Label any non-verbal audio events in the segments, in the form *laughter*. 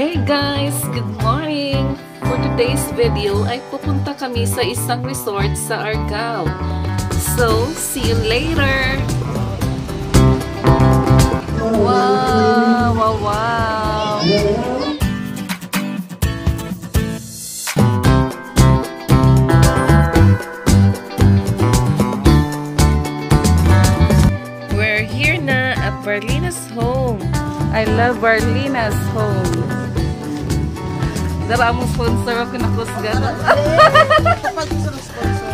Hey guys! Good morning! For today's video ay pupunta kami sa isang resort sa Argao. So, see you later! Wow! Wow! Wow! We're here na at Barlina's home. I love Barlina's home. Dara mo sponsor ako na kusgan. Kapag gusto ng sponsor.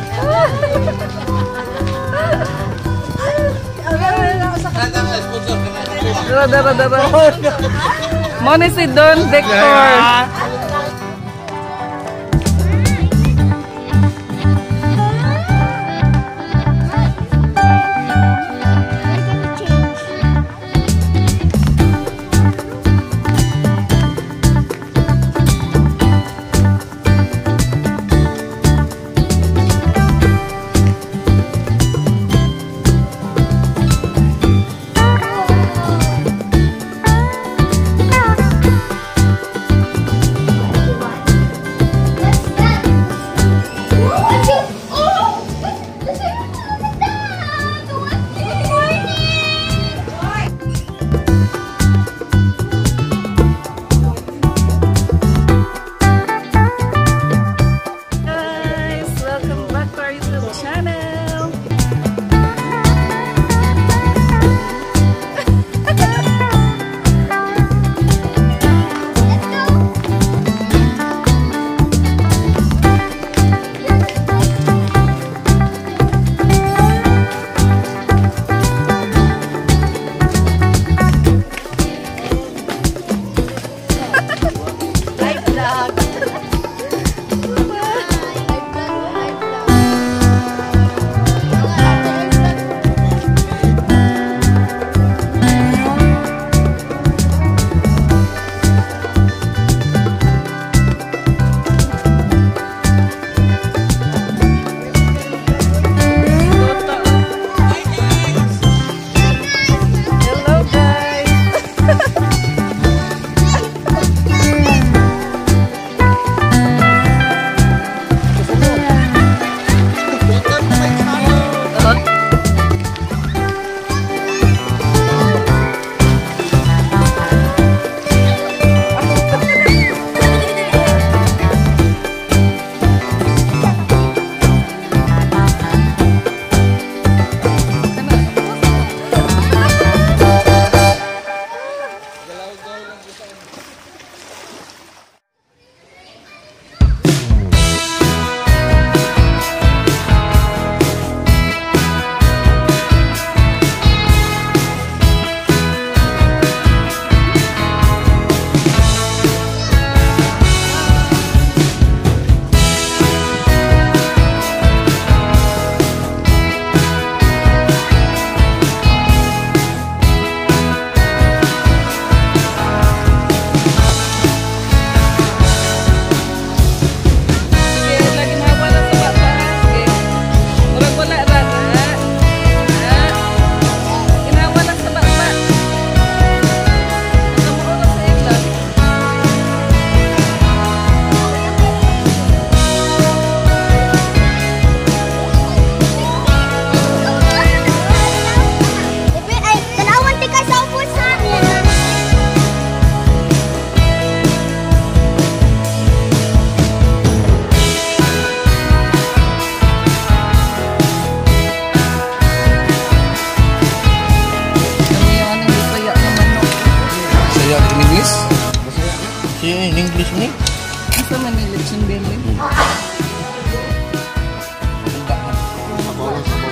Dara dara dara. Mo ni si Don Victor.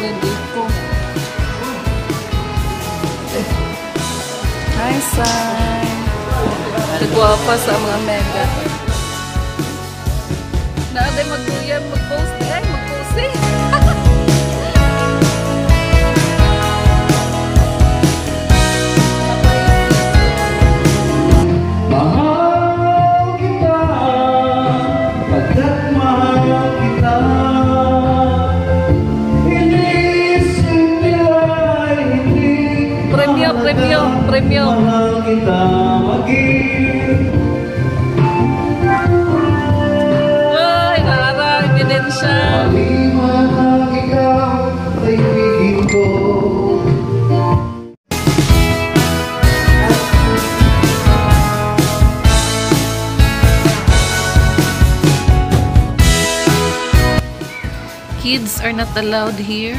Ready ko. Hi, Sai. Nagwapa sa mga mega. Naaday mag-post. Ay, mag-post eh. *laughs* Kids are not allowed here.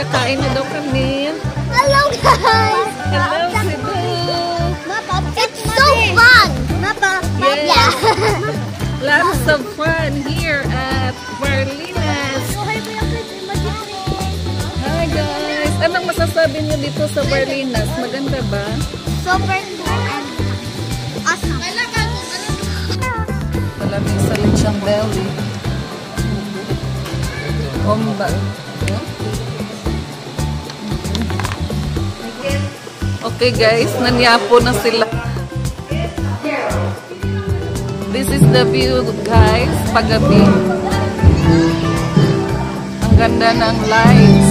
Kakain na daw kami. Hello guys. Hello, Cebu. It's so fun. Mapa, Yes. Lots of fun here at Marlinas. Hi guys. Anong masasabi niyo dito sa Marlinas? Maganda ba? Super cool and awesome. Malamig sa lechang belly. Ombal. Okay guys, nanyapo na sila. This is the view guys, paggabi. Ang ganda ng lights.